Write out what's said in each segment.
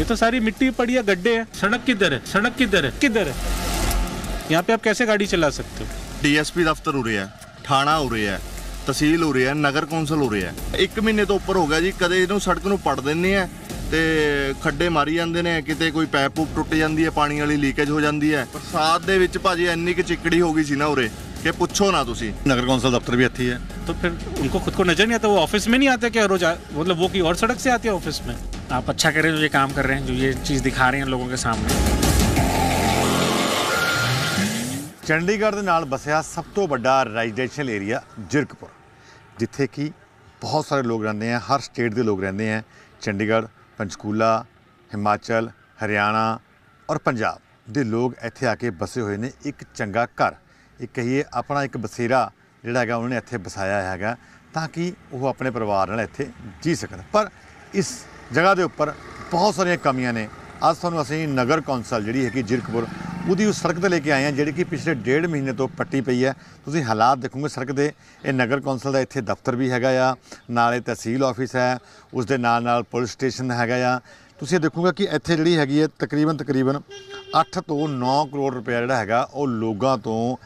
ये तो सारी मिट्टी पड़ी है गड्ढे हैं सड़क किधर है सड़क किधर है किधर है यहाँ पे आप कैसे गाड़ी चला सकते हो ਡੀਐਸਪੀ ਦਫ਼ਤਰ ਉਰੇ ਹੈ ਥਾਣਾ ਉਰੇ ਹੈ ਤਹਿਸੀਲ ਉਰੇ ਹੈ ਨਗਰ ਕੌਂਸਲ ਉਰੇ ਹੈ ਇੱਕ ਮਹੀਨੇ ਤੋਂ ਉੱਪਰ ਹੋ ਗਿਆ ਜੀ ਕਦੇ ਇਹਨੂੰ ਸੜਕ ਨੂੰ ਪੜ ਦਿੰਨੇ ਆ ਤੇ ਖੱਡੇ ਮਾਰੀ ਜਾਂਦੇ ਨੇ ਕਿਤੇ ਕੋਈ ਪੈਪ ਪੂਪ ਟੁੱਟ ਜਾਂਦੀ ਹੈ ਪਾਣੀ ਵਾਲੀ ਲੀਕੇਜ ਹੋ ਜਾਂਦੀ ਹੈ ਬਰਸਾਤ ਦੇ ਵਿੱਚ ਭਾਜੀ ਇੰਨੀ ਕਿ ਚਿੱਕੜੀ ਹੋ ਗਈ ਸੀ ਨਾ ਉਰੇ ਕਿ ਪੁੱਛੋ ਨਾ ਤੁਸੀਂ ਨਗਰ ਕੌਂਸਲ ਦਫ਼ਤਰ ਵੀ ਇੱਥੇ ਹੀ ਹੈ तो फिर उनको खुद को नजर नहीं आता वो ऑफिस में नहीं आते क्या रोज आ- मतलब वो की और सड़क से आते हैं ऑफिस में आप अच्छा करें जो ये काम कर रहे हैं जो ये चीज़ दिखा रहे हैं लोगों के सामने ਚੰਡੀਗੜ੍ਹ ਦੇ ਨਾਲ ਵਸਿਆ ਸਭ ਤੋਂ ਵੱਡਾ ਰੈਜ਼ੀਡੈਂਸ਼ੀਅਲ ਏਰੀਆ ਜਿਰਕਪੁਰ ਜਿੱਥੇ ਕਿ ਬਹੁਤ ਸਾਰੇ ਲੋਕ ਰਹਿੰਦੇ ਆ ਹਰ ਸਟੇਟ ਦੇ ਲੋਕ ਰਹਿੰਦੇ ਆ ਚੰਡੀਗੜ੍ਹ ਪੰਚਕੂਲਾ ਹਿਮਾਚਲ ਹਰਿਆਣਾ ਔਰ ਪੰਜਾਬ ਦੇ ਲੋਕ ਇੱਥੇ ਆ ਕੇ ਬਸੇ ਹੋਏ ਨੇ ਇੱਕ ਚੰਗਾ ਘਰ ਇੱਕ ਕਹੀਏ ਆਪਣਾ ਇੱਕ ਬਸੇਰਾ ਜਿਹੜਾ ਹੈਗਾ ਉਹਨਾਂ ਨੇ ਇੱਥੇ ਵਸਾਇਆ ਹੈਗਾ ਤਾਂ ਕਿ ਉਹ ਆਪਣੇ ਪਰਿਵਾਰ ਨਾਲ ਇੱਥੇ ਜੀ ਸਕਣ ਪਰ ਇਸ ਜਗ੍ਹਾ ਦੇ ਉੱਪਰ ਬਹੁਤ ਸਾਰੀਆਂ ਕਮੀਆਂ ਨੇ। ਅੱਜ ਤੁਹਾਨੂੰ ਅਸੀਂ ਨਗਰ ਕੌਂਸਲ ਜਿਹੜੀ ਹੈਗੀ ਜਿਰਕਪੁਰ, ਉਹਦੀ ਉਸ ਸੜਕ ਤੇ ਲੈ ਕੇ ਆਏ ਹਾਂ, ਜਿਹੜੀ ਕਿ ਪਿਛਲੇ ਡੇਢ ਮਹੀਨੇ ਤੋਂ ਪੱਟੀ ਪਈ ਹੈ। ਤੁਸੀਂ ਹਾਲਾਤ ਦੇਖੋਗੇ ਸੜਕ ਦੇ, ਇਹ ਨਗਰ ਕੌਂਸਲ ਦਾ ਇੱਥੇ ਦਫ਼ਤਰ ਵੀ ਹੈਗਾ ਆ, ਨਾਲੇ ਤਹਿਸੀਲ ਆਫਿਸ ਹੈ, ਉਸ ਦੇ ਨਾਲ ਨਾਲ ਪੁਲਿਸ ਸਟੇਸ਼ਨ ਹੈਗਾ ਆ। ਤੁਸੀਂ ਇਹ ਦੇਖੋਗੇ ਕਿ ਇੱਥੇ ਜਿਹੜੀ ਹੈਗੀ ਹੈ, ਤਕਰੀਬਨ ਤਕਰੀਬਨ 8 ਤੋਂ 9 ਕਰੋੜ ਰੁਪਏ ਜਿਹੜਾ ਹੈਗਾ, ਉਹ ਲੋਕਾਂ ਤੋਂ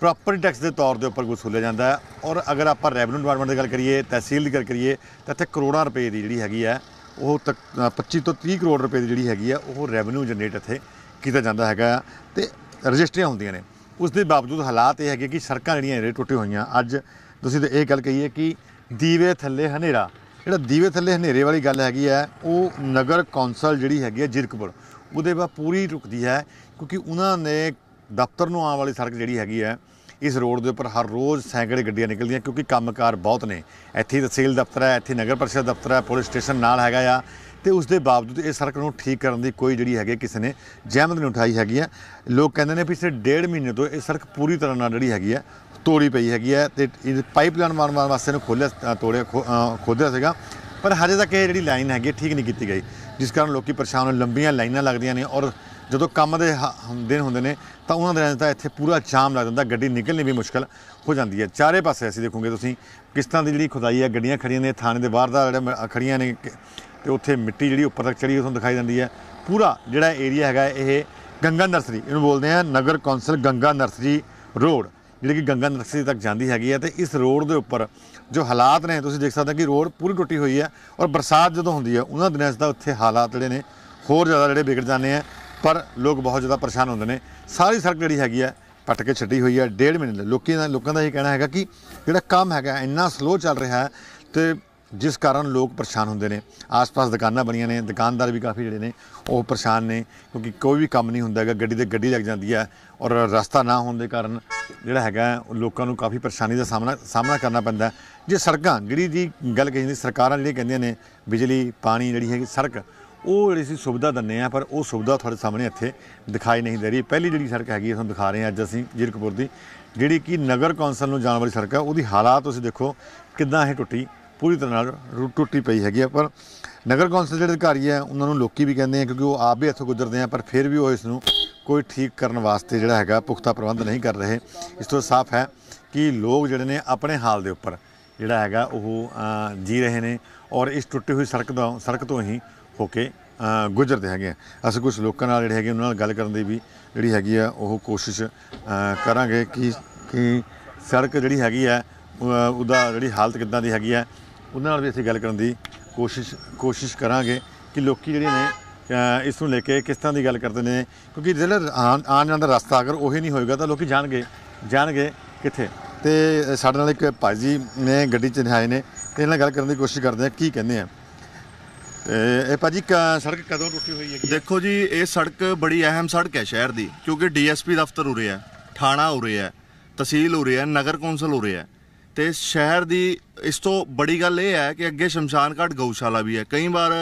ਪ੍ਰਾਪਰਟੀ ਟੈਕਸ ਦੇ ਤੌਰ ਦੇ ਉੱਪਰ ਵਸੂਲਿਆ ਜਾਂਦਾ ਹੈ। ਔਰ ਅਗਰ ਆਪਾਂ ਰੈਵਨਿਊ ਡਿਪਾਰਟਮੈਂਟ ਦੀ ਗੱਲ ਕਰੀਏ, ਤਹਿਸੀਲ ਦੀ ਗੱਲ ਕਰੀਏ, ਤਾਂ ਇੱਥੇ ਕਰੋੜਾਂ ਰੁਪਏ ਦੀ ਜਿਹੜੀ ਹੈਗੀ ਹੈ ਉਹ ਤੱਕ ਅ, 25 ਤੋਂ 30 ਕਰੋੜ ਰੁਪਏ ਦੀ ਜਿਹੜੀ ਹੈਗੀ ਹੈ ਉਹ ਰੈਵਨਿਊ ਜਨਰੇਟ ਇੱਥੇ ਕੀਤਾ ਜਾਂਦਾ ਹੈਗਾ ਆ ਤੇ ਰਜਿਸਟਰੀਆਂ ਹੁੰਦੀਆਂ ਨੇ। ਉਸ ਦੇ ਬਾਵਜੂਦ ਹਾਲਾਤ ਇਹ ਹੈਗੇ ਕਿ ਸੜਕਾਂ ਜਿਹੜੀਆਂ ਜਿਹੜੇ ਟੁੱਟੇ ਹੋਈਆਂ। ਅੱਜ ਤੁਸੀਂ ਤੇ ਇਹ ਗੱਲ ਕਹੀਏ ਕਿ ਦੀਵੇ ਥੱਲੇ ਹਨੇਰਾ। ਜਿਹੜਾ ਦੀਵੇ ਥੱਲੇ ਹਨੇਰੇ ਵਾਲੀ ਗੱਲ ਹੈਗੀ ਹੈ ਉਹ ਨਗਰ ਕੌਂਸਲ ਜਿਹੜੀ ਹੈਗੀ ਹੈ ਜਿਰਕਪੁਰ ਉਹਦੇ ਬਾਅਦ ਪੂਰੀ ਰੁਕਦੀ ਹੈ ਕਿਉਂਕਿ ਉਹਨਾਂ ਨੇ ਦਫ਼ਤਰ ਨੂੰ ਆਉਣ ਵਾਲੀ ਸੜਕ ਜਿਹੜੀ ਹੈਗੀ ਹੈ ਇਸ ਰੋਡ ਦੇ ਉੱਪਰ ਹਰ ਰੋਜ਼ ਸੈਂਕੜੇ ਗੱਡੀਆਂ ਨਿਕਲਦੀਆਂ ਕਿਉਂਕਿ ਕੰਮਕਾਰ ਬਹੁਤ ਨੇ। ਇੱਥੇ ਤਹਿਸੀਲ ਦਫ਼ਤਰ ਹੈ ਇੱਥੇ ਨਗਰ ਪਰਿਸ਼ਦ ਦਫ਼ਤਰ ਹੈ ਪੁਲਿਸ ਸਟੇਸ਼ਨ ਨਾਲ ਹੈਗਾ ਆ। ਤੇ ਉਸ ਦੇ ਬਾਵਜੂਦ ਇਹ ਸੜਕ ਨੂੰ ਠੀਕ ਕਰਨ ਦੀ ਕੋਈ ਜਿਹੜੀ ਹੈਗੀ ਕਿਸੇ ਨੇ ਜ਼ਹਿਮਤ ਨਹੀਂ ਉਠਾਈ ਹੈਗੀ ਹੈ ਲੋਕ ਕਹਿੰਦੇ ਨੇ ਪਿਛਲੇ ਡੇਢ ਮਹੀਨੇ ਤੋਂ ਇਹ ਸੜਕ ਪੂਰੀ ਤਰ੍ਹਾਂ ਨਾਲ ਜਿਹੜੀ ਹੈਗੀ ਹੈ ਤੋੜੀ ਪਈ ਹੈਗੀ ਹੈ ਤੇ ਇਹ ਪਾਈਪਲਾਈਨ ਮਾਰਨ ਮਾਰਨ ਵਾਸਤੇ ਨੂੰ ਖੋਲਿਆ ਤੋੜਿਆ ਖੋ- ਅ, ਖੋਦਿਆ ਸੀਗਾ। ਪਰ ਹਜੇ ਤੱਕ ਇਹ ਜਿਹੜੀ ਲਾਈਨ ਹੈਗੀ ਹੈ, ਠੀਕ ਨਹੀਂ ਕੀਤੀ ਗਈ ਜਿਸ ਕਾਰਨ ਲੋਕੀ ਪਰੇਸ਼ਾਨ ਹੋ ਲੰਬੀਆਂ ਲਾਈਨਾਂ ਲੱਗਦੀਆਂ ਨੇ ਔਰ ਜਦੋਂ ਕੰਮ ਦੇ ਹ- ਦਿਨ ਹੁੰਦੇ ਨੇ, ਤਾਂ ਉਹਨਾਂ ਦਿਨਾਂ 'ਚ ਤਾਂ ਇੱਥੇ ਪੂਰਾ ਜਾਮ ਲੱਗ ਜਾਂਦਾ, ਗੱਡੀ ਨਿਕਲਣੀ ਵੀ ਮੁਸ਼ਕਲ ਹੋ ਜਾਂਦੀ ਹੈ। ਚਾਰੇ ਪਾਸੇ ਅਸੀਂ ਦੇਖੋਗੇ ਤੁਸੀਂ ਕਿਸ ਤਰ੍ਹਾਂ ਦੀ ਜਿਹੜੀ ਖੁਦਾਈ ਹੈ, ਗੱਡੀਆਂ ਖੜੀਆਂ ਨੇ, ਥਾਣੇ ਦੇ ਬਾਹਰ ਦਾ ਜਿਹੜਾ ਮ- ਖੜੀਆਂ ਨੇ ਕਿ- ਤੇ ਉੱਥੇ ਮਿੱਟੀ ਜਿਹੜੀ ਉੱਪਰ ਤੱਕ ਚੜੀ ਤੁਹਾਨੂੰ ਦਿਖਾਈ ਦਿੰਦੀ ਹੈ। ਪੂਰਾ ਜਿਹੜਾ ਏਰੀਆ ਹੈਗਾ, ਇਹ ਗੰਗਾ ਨਰਸਰੀ, ਇਹਨੂੰ ਬੋਲਦੇ ਆ ਨਗਰ ਕੌਂਸਲ ਗੰਗਾ ਨਰਸਰੀ ਰੋਡ, ਜਿਹੜੀ ਕਿ ਗੰਗਾ ਨਰਸਰੀ ਤੱਕ ਜਾਂਦੀ ਹੈਗੀ ਹੈ ਤੇ ਇਸ ਰੋਡ ਦੇ ਉੱਪਰ ਜੋ ਹਾਲਾਤ ਨੇ, ਤੁਸੀਂ ਦੇਖ ਸਕਦੇ ਹੋ ਕਿ ਰੋਡ ਪੂਰੀ ਟੁੱਟੀ ਹੋਈ ਹੈ ਔਰ ਬਰਸਾਤ ਜਦੋਂ ਹੁੰਦੀ ਹੈ, ਉਹਨਾਂ ਦਿਨਾਂ 'ਚ ਤਾਂ ਉੱਥੇ ਹਾਲਾਤ ਜਿਹੜੇ ਨੇ ਹੋਰ ਜ਼ਿਆਦਾ ਜਿਹੜੇ ਵਿਗੜ ਜਾਂਦੇ ਆ। ਪਰ ਲੋਕ ਬਹੁਤ ਜ਼ਿਆਦਾ ਪਰੇਸ਼ਾਨ ਹੁੰਦੇ ਨੇ। ਸਾਰੀ ਸੜਕ ਜਿਹੜੀ ਹੈਗੀ ਹੈ, ਪੱਟ ਕੇ ਛੱਡੀ ਹੋਈ ਹੈ, ਡੇਢ ਮਹੀਨੇ ਲਈ ਲੋਕੀ ਦਾ ਲੋਕਾਂ ਦਾ ਇਹ ਕਹਿਣਾ ਹੈਗਾ ਕਿ ਜਿਹੜਾ ਕੰਮ ਹੈਗਾ, ਇੰਨਾ ਸਲੋ ਚੱਲ ਰਿਹਾ ਹੈ ਤੇ ਜਿਸ ਕਾਰਨ ਲੋਕ ਪਰੇਸ਼ਾਨ ਹੁੰਦੇ ਨੇ। ਆਸ-ਪਾਸ ਦੁਕਾਨਾਂ ਬਣੀਆਂ ਨੇ, ਦੁਕਾਨਦਾਰ ਵੀ ਕਾਫੀ ਜਿਹੜੇ ਨੇ, ਉਹ ਪਰੇਸ਼ਾਨ ਨੇ, ਕਿਉਂਕਿ ਕੋਈ ਵੀ ਕੰਮ ਨਹੀਂ ਹੁੰਦਾ ਹੈਗਾ। ਗੱਡੀ ਤੇ ਗੱਡੀ ਲੱਗ ਜਾਂਦੀ ਹੈ ਔਰ ਰਸਤਾ ਨਾ ਹੋਣ ਦੇ ਕਾਰਨ ਜਿਹੜਾ ਹੈਗਾ ਲੋਕਾਂ ਨੂੰ ਕਾਫੀ ਪਰੇਸ਼ਾਨੀ ਦਾ ਸਾਹਮਣਾ ਸਾਹਮਣਾ ਕਰਨਾ ਪੈਂਦਾ ਜੇ ਸੜਕਾਂ, ਜਿਹੜੀ ਜੀ ਗੱਲ ਕਹੀ ਜਾਂਦੀ, ਸਰਕਾਰਾਂ ਜਿਹੜੀਆਂ ਕਹਿੰਦੀਆਂ ਨੇ, ਬਿਜਲੀ, ਪਾਣੀ ਜਿਹੜੀ ਹੈਗੀ, ਸੜਕ ਉਹ ਜਿਹੜੀ ਸੀ ਸੁਵਿਧਾ ਦਿੰਦੇ ਆ ਪਰ ਉਹ ਸੁਵਿਧਾ ਤੁਹਾਡੇ ਸਾਹਮਣੇ ਇੱਥੇ ਦਿਖਾਈ ਨਹੀਂ ਦੇ ਰਹੀ। ਪਹਿਲੀ ਜਿਹੜੀ ਸੜਕ ਹੈਗੀ ਹੈ ਤੁਹਾਨੂੰ ਦਿਖਾ ਰਹੇ ਹਾਂ ਅੱਜ ਅਸੀਂ ਜੀਰਕਪੁਰ ਦੀ, ਜਿਹੜੀ ਕਿ ਨਗਰ ਕੌਂਸਲ ਨੂੰ ਜਾਣ ਵਾਲੀ ਸੜਕ ਹੈ ਉਹਦੀ ਹਾਲਾਤ ਤੁਸੀਂ ਦੇਖੋ ਕਿੱਦਾਂ ਇਹ ਟੁੱਟੀ, ਪੂਰੀ ਤਰ੍ਹਾਂ ਨਾਲ ਰੂ- ਟੁੱਟੀ ਪਈ ਹੈਗੀ ਆ। ਪਰ ਨਗਰ ਕੌਂਸਲ ਜਿਹੜੇ ਅਧਿਕਾਰੀ ਆ, ਉਹਨਾਂ ਨੂੰ ਲੋਕੀ ਵੀ ਕਹਿੰਦੇ ਆ ਕਿਉਂਕਿ ਉਹ ਆਪ ਵੀ ਇੱਥੋਂ ਗੁਜ਼ਰਦੇ ਆ, ਪਰ ਫਿਰ ਵੀ ਉਹ ਇਸ ਨੂੰ ਕੋਈ ਠੀਕ ਕਰਨ ਵਾਸਤੇ ਜਿਹੜਾ ਹੈਗਾ ਪੁਖਤਾ ਪ੍ਰਬੰਧ ਨਹੀਂ ਕਰ ਰਹੇ। ਇਸ ਤੋਂ ਸਾਫ਼ ਹੈ ਕਿ ਲੋਕ ਜਿਹੜੇ ਨੇ ਆਪਣੇ ਹਾਲ ਦੇ ਉੱਪਰ ਜਿਹੜਾ ਹੈਗਾ ਉਹ ਜੀ ਰਹੇ ਨੇ ਔਰ ਇਸ ਟੁੱਟੀ ਹੋਈ ਸੜਕ ਤੋਂ ਸੜਕ ਤੋਂ ਹੀ ਹੋ ਕੇ ਗੁਜ਼ਰਦੇ ਹੈਗੇ ਆ। ਅਸੀਂ ਕੁਝ ਲੋਕਾਂ ਨਾਲ ਜਿਹੜੇ ਹੈਗੇ, ਉਹਨਾਂ ਨਾਲ ਗੱਲ ਕਰਨ ਦੀ ਵੀ ਜਿਹੜੀ ਹੈਗੀ ਆ, ਉਹ ਕੋਸ਼ਿਸ਼ ਕਰਾਂਗੇ ਕਿ ਕਿ ਸੜਕ ਜਿਹੜੀ ਹੈਗੀ ਆ ਉਹਦਾ ਜਿਹੜੀ ਹਾਲਤ ਕਿੱਦਾਂ ਦੀ ਹੈਗੀ ਆ, ਉਹਨਾਂ ਨਾਲ ਵੀ ਅਸੀਂ ਗੱਲ ਕਰਨ ਦੀ ਕੋਸ਼ਿਸ਼ ਕੋਸ਼ਿਸ਼ ਕਰਾਂਗੇ ਕਿ ਲੋਕੀ ਜਿਹੜੇ ਨੇ ਇਸ ਨੂੰ ਲੈ ਕੇ ਕਿਸ ਤਰ੍ਹਾਂ ਦੀ ਗੱਲ ਕਰਦੇ ਨੇ। ਕਿਉਂਕਿ ਜਿਹੜਾ ਆਉਣ ਆਉਣ ਜਾਣ ਦਾ ਰਸਤਾ ਅਗਰ ਉਹੀ ਨਹੀਂ ਹੋਏਗਾ, ਤਾਂ ਲੋਕੀ ਜਾਣਗੇ ਜਾਣਗੇ ਕਿੱਥੇ? ਤੇ ਸਾਡੇ ਨਾਲ ਇੱਕ ਭਾਈ ਜੀ ਨੇ ਗੱਡੀ 'ਚ ਨਿਹਾਏ ਨੇ, ਤੇ ਇਹਨਾਂ ਨਾਲ ਗੱਲ ਕਰਨ ਦੀ ਕੋਸ਼ਿਸ਼ ਕਰਦੇ ਆ, ਕੀ ਕਹਿੰਦੇ ਆ। ਇਹ ਭਾਜੀ ਕ- ਸੜਕ ਕਦੋਂ ਟੁੱਟੀ ਹੋਈ ਹੈਗੀ ਦੇਖੋ ਜੀ ਇਹ ਸੜਕ ਬੜੀ ਅਹਿਮ ਸੜਕ ਹੈ ਸ਼ਹਿਰ ਦੀ ਕਿਉਂਕਿ ਡੀਐਸਪੀ ਦਫ਼ਤਰ ਉਰੇ ਹੈ ਥਾਣਾ ਉਰੇ ਹੈ ਤਹਿਸੀਲ ਉਰੇ ਹੈ ਨਗਰ ਕੌਂਸਲ ਉਰੇ ਹੈ। ਤੇ ਸ਼ਹਿਰ ਦੀ ਇਸ ਤੋਂ ਬੜੀ ਗੱਲ ਇਹ ਹੈ ਕਿ ਅੱਗੇ ਸ਼ਮਸ਼ਾਨ ਘਾਟ ਗਊਸ਼ਾਲਾ ਵੀ ਹੈ। ਕਈ ਵਾਰ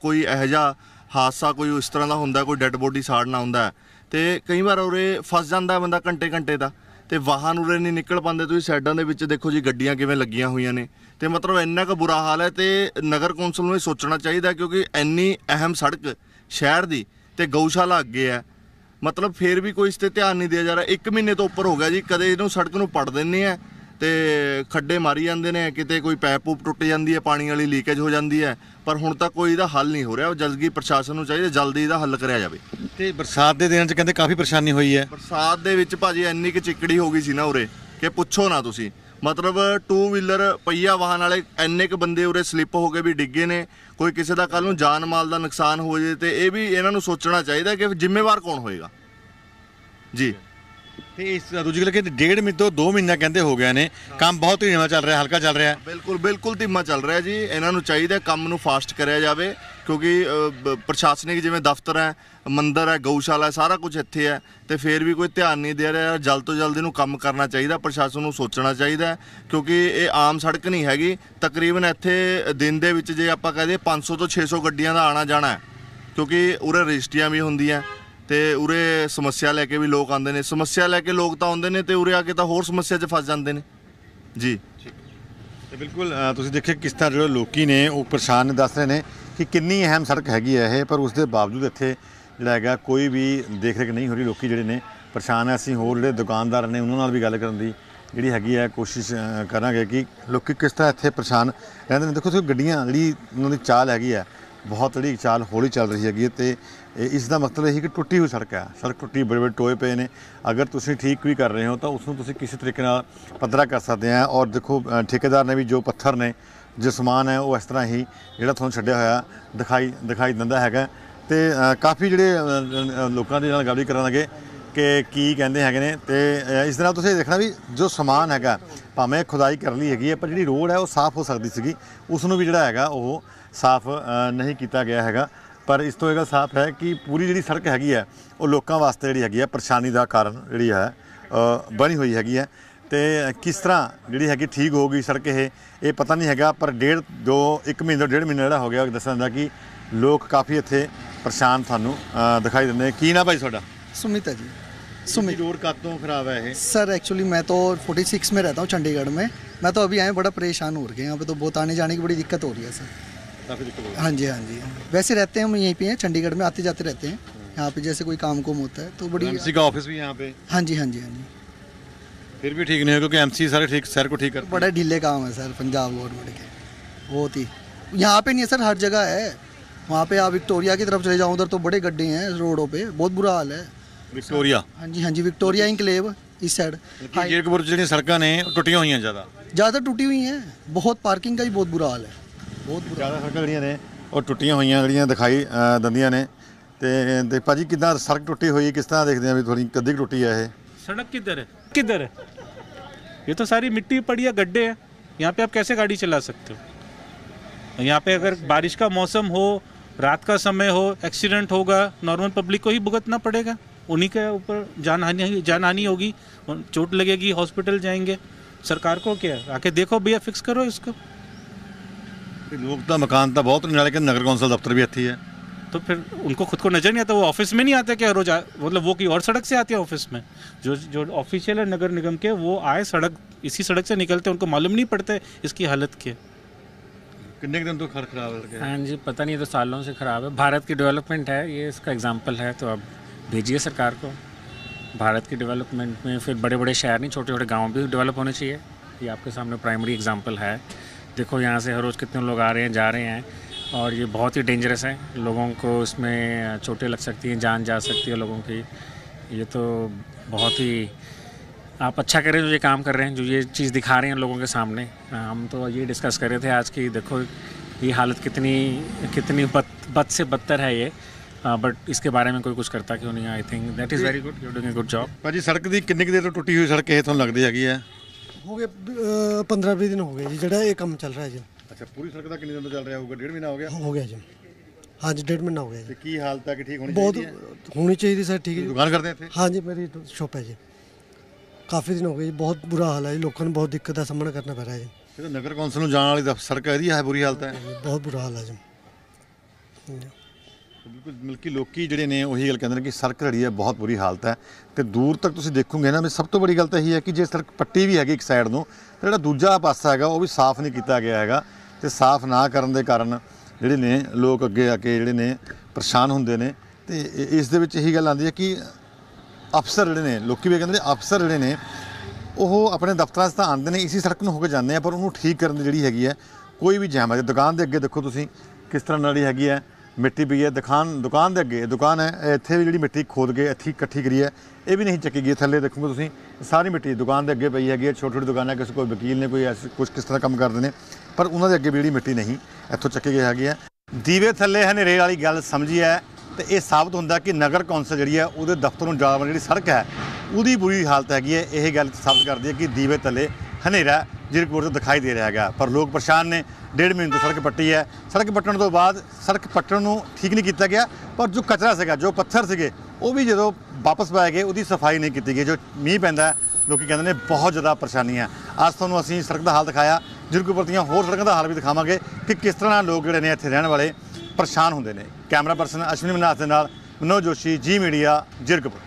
ਕੋਈ ਇਹੋ ਜਿਹਾ ਹਾਦਸਾ ਕੋਈ ਇਸ ਤਰ੍ਹਾਂ ਦਾ ਹੁੰਦਾ ਕੋਈ ਡੈੱਡ ਬੋਡੀ ਸਾੜਨਾ ਹੁੰਦਾ ਹੈ, ਤੇ ਕਈ ਵਾਰ ਉਰੇ ਫਸ ਜਾਂਦਾ ਬੰਦਾ ਘੰਟੇ ਘੰਟੇ ਦਾ। ਤੇ ਵਾਹਨ ਉਰੇ ਨਹੀਂ ਨਿਕਲ ਪਾਉਂਦੇ, ਤੁਸੀਂ ਸਾਈਡਾਂ ਦੇ ਵਿੱਚ ਦੇਖੋ ਜੀ ਗੱਡੀਆਂ ਕਿਵੇਂ ਲੱਗੀਆਂ ਹੋਈਆਂ ਨੇ। ਤੇ ਮਤਲਬ ਇੰਨਾ ਕੁ ਬੁਰਾ ਹਾਲ ਹੈ ਤੇ ਨਗਰ ਕੌਂਸਲ ਨੂੰ ਇਹ ਸੋਚਣਾ ਚਾਹੀਦਾ ਕਿਉਂਕਿ ਇੰਨੀ ਅਹਿਮ ਸੜਕ ਸ਼ਹਿਰ ਦੀ ਤੇ ਗਊਸ਼ਾਲਾ ਅੱਗੇ ਹੈ। ਮਤਲਬ ਫੇਰ ਵੀ ਕੋਈ ਇਸ ਤੇ ਧਿਆਨ ਨਹੀਂ ਦਿਆ ਜਾ ਰਿਹਾ। ਇੱਕ ਮਹੀਨੇ ਤੋਂ ਉੱਪਰ ਹੋ ਗਿਆ ਜੀ, ਕਦੇ ਇਹਨੂੰ ਸੜਕ ਨੂੰ ਪੜ ਦਿੰਨੇ ਆ ਤੇ ਖੱਡੇ ਮਾਰੀ ਜਾਂਦੇ ਨੇ, ਕਿਤੇ ਕੋਈ ਪੈਪ ਪੂਪ ਟੁੱਟ ਜਾਂਦੀ ਹੈ, ਪਾਣੀ ਵਾਲੀ ਲੀਕੇਜ ਹੋ ਜਾਂਦੀ ਹੈ, ਪਰ ਹੁਣ ਤੱਕ ਕੋਈ ਇਹਦਾ ਹੱਲ ਨਹੀਂ ਹੋ ਰਿਹਾ। ਜਲਦੀ ਪ੍ਰਸ਼ਾਸਨ ਨੂੰ ਚਾਹੀਦਾ, ਜਲਦੀ ਇਹਦਾ ਹੱਲ ਕਰਿਆ ਜਾਵੇ। ਤੇ ਬਰਸਾਤ ਦੇ ਦਿਨਾਂ 'ਚ ਕਹਿੰਦੇ ਕਾਫੀ ਪਰੇਸ਼ਾਨੀ ਹੋਈ ਹੈ। ਬਰਸਾਤ ਦੇ ਵਿੱਚ ਭਾਜੀ ਇੰਨੀ ਕਿ ਚਿੱਕੜੀ ਹੋ ਗਈ ਸੀ ਨਾ ਉਰੇ ਕਿ ਪੁੱਛੋ ਨਾ ਤੁਸੀਂ। ਮਤਲਬ ਟੂ ਵੀਲਰ ਪਹੀਆ ਵਾਹਨ ਵਾਲੇ ਇੰਨੇ ਕ ਬੰਦੇ ਉਰੇ ਸਲਿੱਪ ਹੋ ਕੇ ਵੀ ਡਿੱਗੇ ਨੇ, ਕੋਈ ਕਿਸੇ ਦਾ ਕੱਲ ਨੂੰ ਜਾਨ ਮਾਲ ਦਾ ਨੁਕਸਾਨ ਹੋ ਜੇ ਤੇ ਇਹ ਵੀ ਇਹਨਾਂ ਨੂੰ ਸੋਚਣਾ ਚਾਹੀਦਾ ਕਿ ਜ਼ਿੰਮੇਵਾਰ ਕੌਣ ਹੋਏਗਾ। ਜੀ। ਤੇ ਇਸ ਦੂਜੀ ਗੱਲ ਕਿ ਡੇਢ ਮਹੀਨੇ ਤੋਂ 2 ਮਹੀਨਾ ਕਹਿੰਦੇ ਹੋ ਗਏ ਨੇ ਕੰਮ ਬਹੁਤ ਹੀ ਨਵਾਂ ਚੱਲ ਰਿਹਾ ਹਲਕਾ ਚੱਲ ਰਿਹਾ। ਬਿਲਕੁਲ ਬਿਲਕੁਲ ਧੀਮਾ ਚੱਲ ਰਿਹਾ ਜੀ। ਇਹਨਾਂ ਨੂੰ ਚਾਹੀਦਾ ਕੰਮ ਨੂੰ ਫਾਸਟ ਕਰਿਆ ਜਾਵੇ ਕਿਉਂਕਿ ਅ, ਬ- ਪ੍ਰਸ਼ਾਸਨਿਕ ਜਿਵੇਂ ਦਫ਼ਤਰ ਹੈ ਮੰਦਿਰ ਹੈ ਗਊਸ਼ਾਲਾ ਹੈ ਸਾਰਾ ਕੁਝ ਇੱਥੇ ਹੈ। ਤੇ ਫਿਰ ਵੀ ਕੋਈ ਧਿਆਨ ਨਹੀਂ ਦੇ ਰਿਹਾ ਜਲਦ ਤੋਂ ਜਲਦ ਇਹਨੂੰ ਕੰਮ ਕਰਨਾ ਚਾਹੀਦਾ ਪ੍ਰਸ਼ਾਸਨ ਨੂੰ ਸੋਚਣਾ ਚਾਹੀਦਾ ਹੈ, ਕਿਉਂਕਿ ਇਹ ਆਮ ਸੜਕ ਨਹੀਂ ਹੈਗੀ। ਤਕਰੀਬਨ ਇੱਥੇ ਦਿਨ ਦੇ ਵਿੱਚ ਜੇ ਆਪਾਂ ਕਹਦੇ 500 ਤੋਂ 600 ਗੱਡੀਆਂ ਦਾ ਆਣਾ ਜਾਣਾ ਹੈ ਕਿਉਂਕਿ ਉਰੇ ਰਜਿਸਟਰੀਆਂ ਵੀ ਹੁੰਦੀਆਂ। ਤੇ ਉਰੇ ਸਮੱਸਿਆ ਲੈ ਕੇ ਵੀ ਲੋਕ ਆਉਂਦੇ ਨੇ। ਸਮੱਸਿਆ ਲੈ ਕੇ ਲੋਕ ਤਾਂ ਆਉਂਦੇ ਨੇ ਤੇ ਉਰੇ ਆ ਕੇ ਤਾਂ ਹੋਰ ਸਮੱਸਿਆ 'ਚ ਫਸ ਜਾਂਦੇ ਨੇ। ਜੀ। ਤੇ ਬਿਲਕੁਲ ਅ, ਤੁਸੀਂ ਦੇਖਿਆ ਕਿਸ ਤਰ੍ਹਾਂ ਜਿਹੜੇ ਲੋਕੀ ਨੇ ਉਹ ਪਰੇਸ਼ਾਨ ਨੇ ਦੱਸ ਰਹੇ ਨੇ ਕਿ ਕਿੰਨੀ ਅਹਿਮ ਸੜਕ ਹੈਗੀ ਹੈ ਇਹ ਪਰ ਉਸ ਦੇ ਬਾਵਜੂਦ ਇੱਥੇ ਜਿਹੜਾ ਹੈਗਾ ਕੋਈ ਵੀ ਦੇਖ ਰੇਖ ਨਹੀਂ ਹੋ ਰਹੀ ਲੋਕੀ ਜਿਹੜੇ ਨੇ ਪਰੇਸ਼ਾਨ ਹੈ। ਅਸੀਂ ਹੋਰ ਜਿਹੜੇ ਦੁਕਾਨਦਾਰ ਨੇ ਉਹਨਾਂ ਨਾਲ ਵੀ ਗੱਲ ਕਰਨ ਦੀ ਜਿਹੜੀ ਹੈਗੀ ਹੈ ਕੋਸ਼ਿਸ਼ ਅ, ਕਰਾਂਗੇ ਕਿ ਲੋਕੀ ਕਿਸ ਤਰ੍ਹਾਂ ਇੱਥੇ ਪਰੇਸ਼ਾਨ ਰਹਿੰਦੇ ਨੇ। ਦੇਖੋ ਤੁਸੀਂ ਗੱਡੀਆਂ ਜਿਹੜੀ ਉਹਨਾਂ ਦੀ ਚਾਲ ਹੈਗੀ ਹੈ ਬਹੁਤ ਜਿਹੜੀ ਚਾਲ ਹੌਲੀ ਚੱਲ ਰਹੀ ਹੈਗੀ ਹੈ ਤੇ ਇਹ- ਇਸ ਦਾ ਮਤਲਬ ਇਹ ਹੈ ਕਿ ਟੁੱਟੀ ਹੋਈ ਸੜਕ ਹੈ। ਸੜਕ ਟੁੱਟੀ, ਬੜੇ ਬੜੇ ਟੋਏ ਪਏ ਨੇ। ਅਗਰ ਤੁਸੀਂ ਠੀਕ ਵੀ ਕਰ ਰਹੇ ਹੋ ਤਾਂ ਉਸ ਨੂੰ ਤੁਸੀਂ ਕਿਸੇ ਤਰੀਕੇ ਨਾਲ ਪੱਧਰਾ ਕਰ ਸਕਦੇ ਆ। ਔਰ ਦੇਖੋ ਠੇਕੇਦਾਰ ਨੇ ਵੀ ਜੋ ਪੱਥਰ ਨੇ, ਜੋ ਸਮਾਨ ਹੈ ਉਹ ਇਸ ਤਰ੍ਹਾਂ ਹੀ ਜਿਹੜਾ ਤੁਹਾਨੂੰ ਛੱਡਿਆ ਹੋਇਆ ਦਿਖਾਈ ਦਿਖਾਈ ਦਿੰਦਾ ਹੈਗਾ। ਤੇ ਕਾਫੀ ਜਿਹੜੇ ਲੋਕਾਂ ਦੇ ਨਾਲ ਗੱਲ ਵੀ ਕਰਨ ਲੱਗੇ ਕਿ ਕੀ ਕਹਿੰਦੇ ਹੈਗੇ ਨੇ। ਤੇ ਇਸ ਦੇ ਨਾਲ ਤੁਸੀਂ ਦੇਖਣਾ ਵੀ ਜੋ ਸਮਾਨ ਹੈਗਾ, ਭਾਵੇਂ ਖੁਦਾਈ ਕਰ ਲਈ ਹੈਗੀ ਹੈ, ਪਰ ਜਿਹੜੀ ਰੋਡ ਹੈ ਉਹ ਸਾਫ਼ ਹੋ ਸਕਦੀ ਸੀਗੀ। ਉਸ ਨੂੰ ਵੀ ਜਿਹੜਾ ਹੈਗਾ ਉਹ ਸਾਫ਼ ਅ, ਨਹੀਂ ਕੀਤਾ ਗਿਆ ਹੈਗਾ ਪਰ ਇਸ ਤੋਂ ਇਹ ਗੱਲ ਸਾਫ਼ ਹੈ ਕਿ ਪੂਰੀ ਜਿਹੜੀ ਸੜਕ ਹੈਗੀ ਹੈ ਉਹ ਲੋਕਾਂ ਵਾਸਤੇ ਜਿਹੜੀ ਹੈਗੀ ਹੈ ਪਰੇਸ਼ਾਨੀ ਦਾ ਕਾਰਨ ਜਿਹੜੀ ਹੈ ਅ, ਬਣੀ ਹੋਈ ਹੈਗੀ ਹੈ ਤੇ ਕਿਸ ਤਰ੍ਹਾਂ ਜਿਹੜੀ ਹੈਗੀ ਠੀਕ ਹੋ ਗਈ ਸੜਕ ਇਹ ਇਹ ਪਤਾ ਨਹੀਂ ਹੈਗਾ ਪਰ ਡੇਢ ਦੋ ਇੱਕ ਮਹੀਨਾ ਡੇਢ ਮਹੀਨਾ ਜਿਹੜਾ ਹੋ ਗਿਆ ਉਹ ਦੱਸਣ ਦਾ ਕਿ ਲੋਕ ਕਾਫੀ ਇੱਥੇ ਪਰੇਸ਼ਾਨ ਤੁਹਾਨੂੰ ਅ, ਦਿਖਾਈ ਦਿੰਦੇ ਨੇ ਕੀ ਨਾ ਭਾਈ ਤੁਹਾਡਾ सुमिता जी सुमित ਰੋਡ ਕਦੋਂ ਖਰਾਬ ਹੈ ਇਹ सर एक्चुअली मैं तो 46 में रहता हूँ चंडीगढ़ में मैं तो अभी आए बड़ा परेशान हो रखे हैं यहाँ पे तो बहुत आने जाने की बड़ी दिक्कत हो रही है सर ਕਾਫੀ ਦਿੱਕਤ ਹੋ हाँ जी हाँ जी वैसे रहते हैं हम यहीं पे हैं चंडीगढ़ में आते जाते रहते हैं यहाँ पे जैसे कोई काम कुम होता है तो बड़ी एमसी का ऑफिस भी यहाँ पे हाँ जी हाँ जी हाँ जी फिर भी ठीक नहीं है क्योंकि एमसी सारे ठीक शहर को ठीक करते बड़ा ढीले काम है सर पंजाब गवर्नमेंट के बहुत ही यहाँ पे नहीं है सर हर जगह है वहाँ पे आप विक्टोरिया की तरफ चले जाओ उधर तो बड़े गड्ढे हैं रोडों पे बहुत बुरा हाल है हैं विक्टोरिया हाँ जी हाँ जी विक्टोरिया इंक्लेव इस साइड ਕਿ ਜੀਰਕਪੁਰ 'ਚ ਜਿਹੜੀਆਂ ਸੜਕਾਂ ਨੇ ਉਹ ਟੁੱਟੀਆਂ ਹੋਈਆਂ ਜ਼ਿਆਦਾ ज़्यादा टूटी हुई हैं बहुत पार्किंग का ही बहुत बुरा हाल है बहुत बुरा ਜ਼ਿਆਦਾ ਸੜਕਾਂ ਜਿਹੜੀਆਂ ਨੇ ਉਹ ਟੁੱਟੀਆਂ ਹੋਈਆਂ ਜਿਹੜੀਆਂ ਦਿਖਾਈ ਅ, ਦਿੰਦੀਆਂ ਨੇ ਤੇ ਤੇ ਭਾਜੀ ਕਿੱਦਾਂ ਸੜਕ ਟੁੱਟੀ ਹੋਈ ਕਿਸ ਤਰ੍ਹਾਂ ਦੇਖਦੇ ਆ ਵੀ ਥੋੜੀ ਕਦੀ ਕੁ ਟੁੱਟੀ ਹੈ ਇਹ सड़क किधर है किधर है ये तो सारी मिट्टी पड़ी है गड्ढे हैं यहाँ पे आप कैसे गाड़ी चला सकते हो यहाँ पे अगर बारिश का मौसम हो रात का समय हो एक्सीडेंट होगा नॉर्मल पब्लिक को ही भुगतना पड़ेगा उन्हीं के ऊपर जान हानि जान हानि होगी उन- चोट लगेगी हॉस्पिटल जाएंगे सरकार को क्या है? आके देखो भैया फिक्स करो इसको लोग तो मकान तो बहुत नहीं लेकिन नगर कौंसल दफ्तर भी अच्छी है। तो फिर उनको खुद को नज़र नहीं आता वो ऑफ़िस में नहीं आते क्या रोज मतलब वो की और सड़क से आते हैं ऑफ़िस में? जो जो ऑफिशियल है नगर निगम के वो आए सड़क इसी सड़क से निकलते उनको मालूम नहीं पड़ते इसकी हालत के कितने दिन तो खर खराब है हाँ जी पता नहीं तो सालों से ख़राब है। भारत की डेवलपमेंट है ये इसका एग्ज़ाम्पल है तो अब भेजिए सरकार को। भारत की डेवलपमेंट में फिर बड़े बड़े शहर नहीं छोटे छोटे गाँव भी डेवलप होने चाहिए। ये आपके सामने प्राइमरी एग्ज़ाम्पल है। देखो यहाँ से हर रोज़ कितने लोग आ रहे हैं जा रहे हैं और ये बहुत ही डेंजरस है लोगों को इसमें चोटें लग सकती हैं जान जा सकती है लोगों की ये तो बहुत ही आप अच्छा करें जो ये काम कर रहे हैं जो ये चीज़ दिखा रहे हैं लोगों के सामने हम तो ये डिस्कस कर रहे थे आज की देखो ये हालत कितनी कितनी बद बद से बदतर है ये बट इसके बारे में कोई कुछ करता क्यों नहीं I think that is very good you doing a good job ਭਾਜੀ ਸੜਕ ਦੀ ਕਿੰਨੀ ਕੁ ਦੇਰ ਤੋਂ ਟੁੱਟੀ ਹੋਈ ਸੜਕ ਇਹ ਤੁਹਾਨੂੰ ਲੱਗਦੀ ਹੈਗੀ ਹੈ ਹੋ ਗਏ 15 20 ਦਿਨ ਹੋ ਗਏ ਜੀ ਜਿਹੜਾ ਇਹ ਕੰਮ ਚੱਲ ਰਿਹਾ ਜੀ। ਅੱਛਾ ਪੂਰੀ ਸੜਕ ਦਾ ਕਿੰਨੇ ਦਿਨ ਤੋਂ ਚੱਲ ਰਿਹਾ ਹੋਊਗਾ? ਡੇਢ ਮਹੀਨਾ ਹੋ ਗਿਆ? ਹੋ ਗਿਆ ਜੀ। ਹਾਂਜੀ ਡੇਢ ਮਹੀਨਾ ਹੋ ਗਿਆ ਜੀ। ਤੇ ਕੀ ਹਾਲਤ ਹੈ ਕਿ ਠੀਕ ਹੋਣੀ ਬਹੁਤ ਚਾਹੀਦੀ ਹੈ? ਹੋਣੀ ਚਾਹੀਦੀ ਸਰ ਠੀਕ ਹੈ ਜੀ। ਦੁਕਾਨ ਕਰਦੇ ਇੱਥੇ? ਹਾਂਜੀ ਮੇਰੀ ਸ਼ੋਪ ਹੈ ਜੀ। ਕਾਫੀ ਦਿਨ ਹੋ ਗਏ ਜੀ ਬਹੁਤ ਬੁਰਾ ਹਾਲ ਹੈ ਜੀ। ਲੋਕਾਂ ਨੂੰ ਬਹੁਤ ਦਿੱਕਤ ਦਾ ਸਾਹਮਣਾ ਕਰਨਾ ਪੈ ਰਿਹਾ ਜੀ। ਇਹ ਤਾਂ ਨਗਰ ਕੌਂਸਲ ਨੂੰ ਜਾਣ ਵਾਲੀ ਦਫ਼- ਸੜਕ ਇਹਦੀ ਹੈ ਬੁਰੀ ਹਾਲਤ ਹੈ। ਬਹੁਤ ਬੁਰਾ ਹਾਲ ਹੈ ਜੀ। ਬਿਲਕੁਲ ਮਿਲਕੀ ਲੋਕੀ ਜਿਹੜੇ ਨੇ ਉਹੀ ਗੱਲ ਕਹਿੰਦੇ ਨੇ ਕਿ ਸੜਕ ਜਿਹੜੀ ਹੈ ਬਹੁਤ ਬੁਰੀ ਹਾਲਤ ਹੈ ਤੇ ਦੂਰ ਤੱਕ ਤੁਸੀਂ ਦੇਖੋਗੇ ਨਾ, ਵੀ ਸਭ ਤੋਂ ਵੱਡੀ ਗੱਲ ਤਾਂ ਇਹੀ ਹੈ ਕਿ ਜੇ ਸੜਕ ਪੱਟੀ ਵੀ ਹੈਗੀ ਇੱਕ ਸਾਈਡ ਨੂੰ, ਤੇ ਜਿਹੜਾ ਦੂਜਾ ਪਾਸਾ ਹੈਗਾ, ਉਹ ਵੀ ਸਾਫ਼ ਨਹੀਂ ਕੀਤਾ ਗਿਆ ਹੈਗਾ ਤੇ ਸਾਫ਼ ਨਾ ਕਰਨ ਦੇ ਕਾਰਨ ਜਿਹੜੇ ਨੇ ਲੋਕ ਅੱਗੇ ਆ ਕੇ ਜਿਹੜੇ ਨੇ ਪਰੇਸ਼ਾਨ ਹੁੰਦੇ ਨੇ ਤੇ ਇਸ ਦੇ ਵਿੱਚ ਇਹੀ ਗੱਲ ਆਉਂਦੀ ਹੈ ਕਿ ਅਫਸਰ ਜਿਹੜੇ ਨੇ, ਲੋਕੀ ਵੀ ਕਹਿੰਦੇ ਨੇ ਅਫਸਰ ਜਿਹੜੇ ਨੇ, ਉਹ ਆਪਣੇ ਦਫ਼ਤਰਾਂ 'ਚ ਤਾਂ ਆਉਂਦੇ ਨੇ, ਇਸੇ ਸੜਕ ਨੂੰ ਹੋ ਕੇ ਜਾਂਦੇ ਆ, ਪਰ ਉਹਨੂੰ ਠੀਕ ਕਰਨ ਦੀ ਜਿਹੜੀ ਹੈਗੀ ਹੈ, ਕੋਈ ਵੀ ਜਹਿਮਤ ਦੁਕਾਨ ਦੇ ਅੱਗੇ ਦੇਖੋ ਤੁਸੀਂ ਕਿਸ ਤਰ੍ਹਾਂ ਨਾਲ ਜਿਹੜੀ ਹੈਗੀ ਹੈ ਮਿੱਟੀ ਪਈ ਹੈ, ਦੁਕਾਨ ਦੁਕਾਨ ਦੇ ਅੱਗੇ ਦੁਕਾਨ ਹੈ ਇੱਥੇ ਵੀ ਜਿਹੜੀ ਮਿੱਟੀ ਖੋਦ ਕੇ ਇੱਥੇ ਇਕੱਠੀ ਕਰੀ ਹੈ, ਇਹ ਵੀ ਨਹੀਂ ਚੱਕੀ ਗਈ ਥੱਲੇ ਦੇਖੋਗੇ ਤੁਸੀਂ, ਸਾਰੀ ਮਿੱਟੀ ਦੁਕਾਨ ਦੇ ਅੱਗੇ ਪਈ ਹੈਗੀ ਹੈ ਛੋਟੀ ਛੋਟੀ ਦੁਕਾਨਾਂ, ਕਿਸੇ ਕੋਈ ਵਕੀਲ ਨੇ, ਕੋਈ ਐਸੇ ਕੁਝ ਕਿਸ ਤਰ੍ਹਾਂ ਕੰਮ ਕਰਦੇ ਨੇ, ਪਰ ਉਹਨਾਂ ਦੇ ਅੱਗੇ ਵੀ ਜਿਹੜੀ ਮਿੱਟੀ ਨਹੀਂ, ਇੱਥੋਂ ਚੱਕੀ ਗਈ ਹੈਗੀ ਹੈ। ਦੀਵੇ ਥੱਲੇ ਹਨੇਰੇ ਵਾਲੀ ਗੱਲ ਸਮਝੀ ਹੈ, ਤੇ ਇਹ ਸਾਬਤ ਹੁੰਦਾ ਕਿ ਨਗਰ ਕੌਂਸਲ ਜਿਹੜੀ ਹੈ, ਉਹਦੇ ਦਫ਼ਤਰ ਨੂੰ ਜਾਣ ਵਾਲੀ ਜਿਹੜੀ ਸੜਕ ਹੈ, ਉਹਦੀ ਬੁਰੀ ਹਾਲਤ ਹੈਗੀ ਹੈ, ਇਹ ਗੱਲ ਸਾਬਤ ਕਰਦੀ ਹੈ ਕਿ ਦੀਵੇ ਥੱਲੇ ਹਨੇਰਾ ਜੀਰਕਪੁਰ ਤੋਂ ਦਿਖਾਈ ਦੇ ਰਿਹਾ ਹੈਗਾ। ਪਰ ਲੋਕ ਪਰੇਸ਼ਾਨ ਨੇ। ਡੇਢ ਮਹੀਨੇ ਤੋਂ ਸੜਕ ਪੱਟੀ ਹੈ। ਸੜਕ ਪੱਟਣ ਤੋਂ ਬਾਅਦ ਸੜਕ ਪੱਟਣ ਨੂੰ ਠੀਕ ਨਹੀਂ ਕੀਤਾ ਗਿਆ। ਪਰ ਜੋ ਕਚਰਾ ਸੀਗਾ ਜੋ ਪੱਥਰ ਸੀਗੇ ਉਹ ਵੀ ਜਦੋਂ ਵਾਪਸ ਪਾਏ ਗਏ ਉਹਦੀ ਸਫ਼ਾਈ ਨਹੀਂ ਕੀਤੀ ਗਈ। ਜੋ ਮੀਂਹ ਪੈਂਦਾ ਹੈ, ਲੋਕੀ ਕਹਿੰਦੇ ਨੇ ਬਹੁਤ ਜ਼ਿਆਦਾ ਪਰੇਸ਼ਾਨੀ ਹੈ। ਅੱਜ ਤੁਹਾਨੂੰ ਅਸੀਂ ਸੜਕ ਦਾ ਹਾਲ ਦਿਖਾਇਆ। ਜੀਰਕਪੁਰ ਦੀਆਂ ਹੋਰ ਸੜਕਾਂ ਦਾ ਹਾਲ ਵੀ ਦਿਖਾਵਾਂਗੇ ਕਿ ਕਿਸ ਤਰ੍ਹਾਂ ਲੋਕ ਜਿਹੜੇ ਨੇ ਇੱਥੇ ਰਹਿਣ ਵਾਲੇ ਪਰੇਸ਼ਾਨ ਹੁੰਦੇ ਨੇ। ਕੈਮਰਾ ਪਰਸਨ ਅਸ਼ਵਨੀ ਮਨਾਸ ਦੇ ਨਾਲ ਮਨੋਜ ਜੋਸ਼ੀ ਜੀ ਮੀਡੀਆ ਜੀਰਕਪੁਰ।